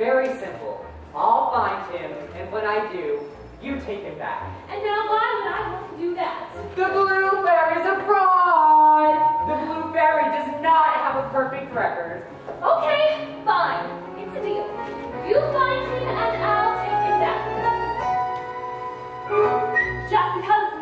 Very simple. I'll find him, and when I do, you take him back. And now why would I want to do that? The Blue Fairy's a fraud! The Blue Fairy does not have a perfect record. Okay, fine. It's a deal. You find him, and I'll take him back. Just because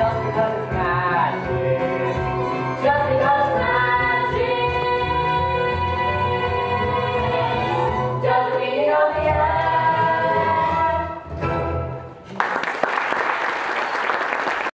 just because it's magic.